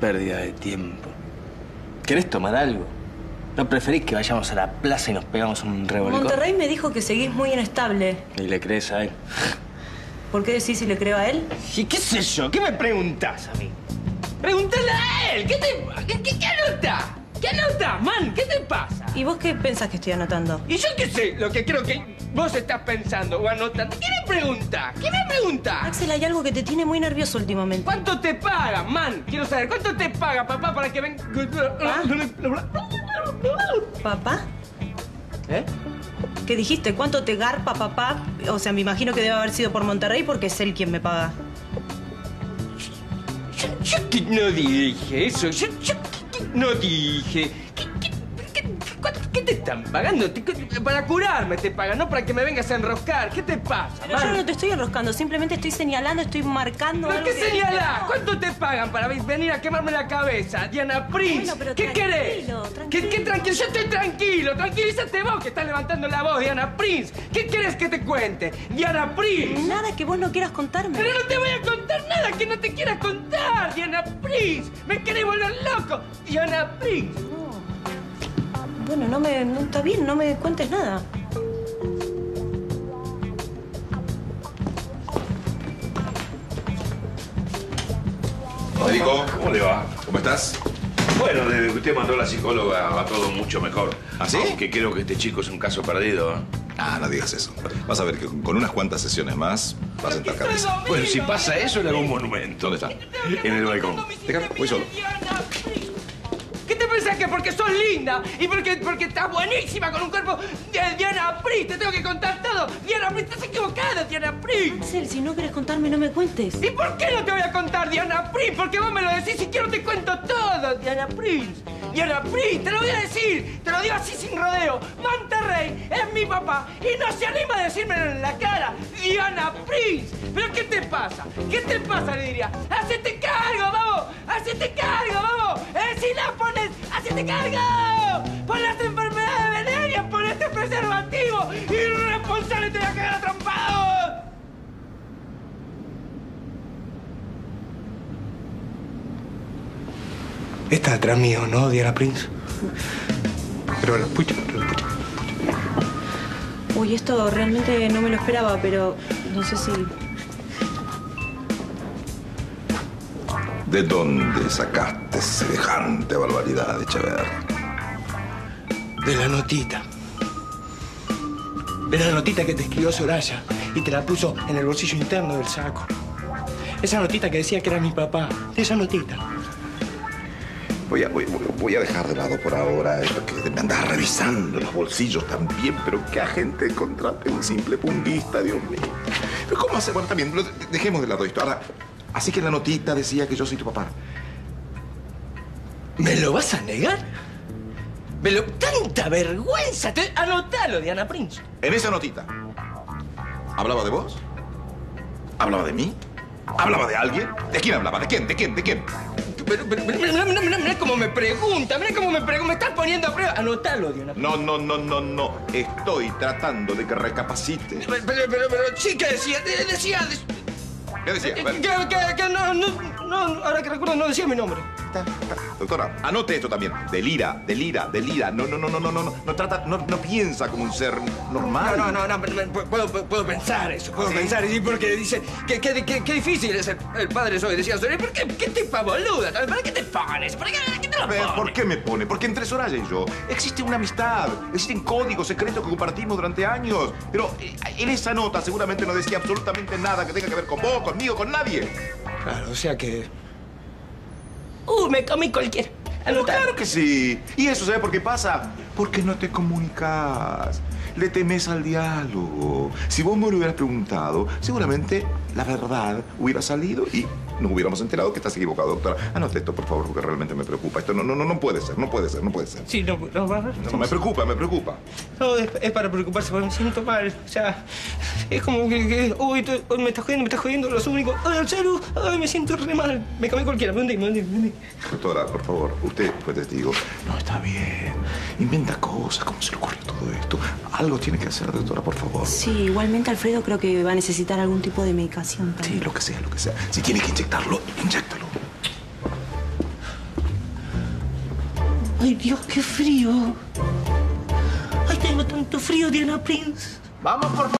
pérdida de tiempo. ¿Querés tomar algo? ¿No preferís que vayamos a la plaza y nos pegamos un revolcón? Monterrey me dijo que seguís muy inestable. ¿Y le crees a él? ¿Por qué decís si le creo a él? ¿Y qué sé yo? ¿Qué me preguntás a mí? Pregúntale a él. ¿Qué te... ¿Qué, qué, qué anota? ¿Qué anota, man? ¿Qué te? ¿Y vos qué pensás que estoy anotando? ¿Y yo qué sé lo que creo que vos estás pensando o anotando? ¿Qué me pregunta? ¿Qué me pregunta? Axel, hay algo que te tiene muy nervioso últimamente. ¿Cuánto te paga, man? Quiero saber, ¿cuánto te paga, papá, para que venga... ¿Papá? ¿Eh? ¿Qué dijiste? ¿Cuánto te garpa, papá? O sea, me imagino que debe haber sido por Monterrey porque es él quien me paga. Yo, yo que no dije eso. Yo, yo que no dije. ¿Qué, te están pagando? Te- para curarme te pagan, no para que me vengas a enroscar. ¿Qué te pasa, Pero yo no te estoy enroscando, simplemente estoy señalando, estoy marcando ¿Pero algo qué que- señalás? ¿Cuánto te pagan para venir a quemarme la cabeza? Diana Prince. Bueno, ¿Qué querés? tranquilo. ¿Qué, qué tranquilo? Yo estoy tranquilo. Tranquilízate vos que estás levantando la voz, Diana Prince. ¿Qué querés que te cuente? Diana Prince. Nada que vos no quieras contarme. Pero no te voy a contar nada que no te quiera contar, Diana Prince. Me querés volver loco, Diana Prince. No. Bueno, no me... No, está bien, no me cuentes nada. Federico, ¿cómo le va? ¿Cómo estás? Bueno, desde que usted mandó a la psicóloga va todo mucho mejor. ¿Ah, sí? Aunque creo que este chico es un caso perdido. ¿eh? Ah, no digas eso. Vas a ver que con unas cuantas sesiones más vas a sentar cabeza. Bueno, si pasa eso, le hago un monumento. ¿Dónde está? En el balcón. Déjame, voy solo. Diana Prince. ¿Qué te pensás que porque sos linda y porque, porque estás buenísima con un cuerpo de Diana Prince te tengo que contar todo? Diana Prince, estás equivocada, Diana Prince. Axel, si no quieres contarme, no me cuentes. ¿Y por qué no te voy a contar, Diana Prince? Porque vos me lo decís y quiero te cuento todo, Diana Prince. Diana Prince, te lo voy a decir, te lo digo así sin rodeo. Monterrey es mi papá y no se anima a decírmelo en la cara. Diana Prince, ¿pero qué te pasa? ¿Qué te pasa, le diría? ¡Hacete cargo, vamos! Hacete cargo! ¡Por las enfermedades venéreas, por este preservativo! ¡Irresponsable, te voy a cagar atrampado! Está atrás mío, ¿no, Diana Prince? Pero la pucha, pero la pucha. Uy, esto realmente no me lo esperaba, pero no sé si... ¿De dónde sacaste semejante barbaridad, Echever? De la notita. De la notita que te escribió Soraya y te la puso en el bolsillo interno del saco. Esa notita que decía que era mi papá. De esa notita. Voy a, voy, a dejar de lado por ahora esto que me andas revisando los bolsillos también, pero qué agente encontraste un simple puntista, Dios mío. Pero ¿cómo hace? Bueno, también, dejemos de lado esto. Ahora, así que la notita decía que yo soy tu papá. ¿Me lo vas a negar? ¿Me lo... ¡Tanta vergüenza! Te... Anotalo, Diana Prince. En esa notita, ¿hablaba de vos? ¿Hablaba de mí? ¿Hablaba de alguien? ¿De quién hablaba? ¿De quién? ¿De quién? ¿De quién? Pero, pero, pero, mira, mira, mira, mira cómo me pregunta, mira cómo me pregunta. Me estás poniendo a prueba. Anotalo, Diana. No, no, no, no, no. Estoy tratando de que recapacites. Pero, pero, pero, pero, sí que decía, de- decía... ¿Qué decía? Que, ver. que, que- no, no, no, ahora que recuerdo, no decía mi nombre. Está. Doctora, anote esto también. Delira, delira, delira. No, no, no, no, no, no, no. No trata, no, no piensa como un ser normal. No, no, no, no, puedo, puedo pensar eso, puedo ¿Sí? pensar, y porque dice que, que, que, que difícil es el, el padre soy, decía ¿por qué, qué tipa boluda? ¿Para qué te pones? ¿Para qué, ver, pones? ¿por qué me pone? Porque entre Soraya y yo existe una amistad, existen códigos secretos que compartimos durante años. Pero eh, en esa nota seguramente no decía absolutamente nada que tenga que ver con vos, conmigo, con nadie. Claro, o sea que... Uh, me comí cualquiera. Pero Anotalo. claro que sí. ¿Y eso sabe por qué pasa? Porque no te comunicas. Le temes al diálogo. Si vos me lo hubieras preguntado, seguramente la verdad hubiera salido y nos hubiéramos enterado que estás equivocado, doctora. Anote esto, por favor, porque realmente me preocupa. Esto no, no, no, no puede ser, no puede ser, no puede ser. Sí, no, no, va- No, me preocupa, me preocupa. No, es, es para preocuparse, porque me siento mal. O sea, es como que, que uy, tú- uy, me estás jodiendo, me estás jodiendo, los únicos. Ay, el celu, ay, me siento re mal. Me comí cualquiera, me hundí, me hundí, me hundí. Doctora, por favor, usted fue testigo. No, está bien. Inventa cosas. ¿Cómo se le ocurrió todo esto? Algo tiene que hacer, doctora, por favor. Sí, igualmente Alfredo creo que va a necesitar algún tipo de medicación Sí, lo que sea, lo que sea. Si tiene que inyectarlo, inyéctalo. Ay, Dios, qué frío. Ay, tengo tanto frío, Diana Prince. Vamos, por favor.